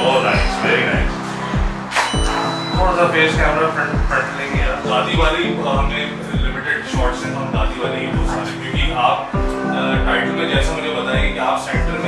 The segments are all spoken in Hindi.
Oh, nice, very nice. थोड़ा सा फेस कैमरा फ्रंट फ्रंट लेंगे यार दादी वाली हमने लिमिटेड शॉट्स हैं हम दादी वाले ही सारे क्योंकि आप टाइटल में जैसा मुझे बताएँगे कि आप सेंटर में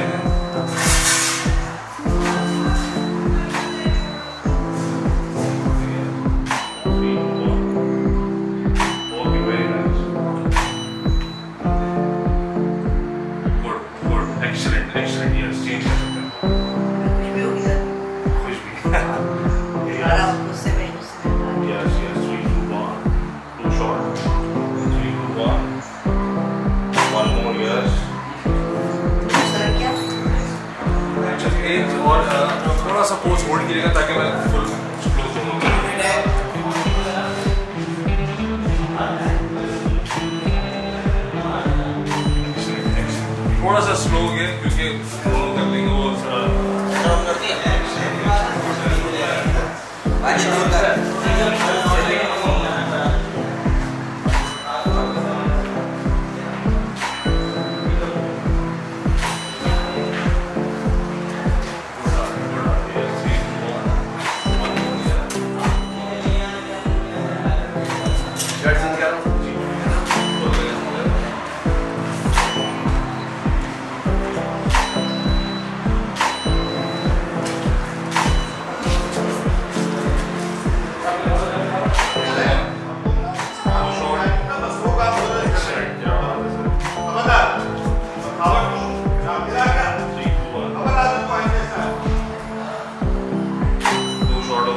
और थोड़ा सा पोज होल्ड कीजिएगा ताकि मैं फुल थोड़ा सा स्लो हो गया, क्योंकि कर लेंगे वो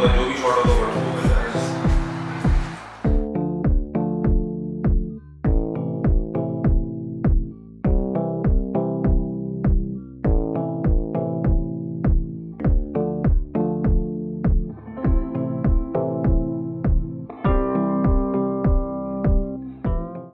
어, 여기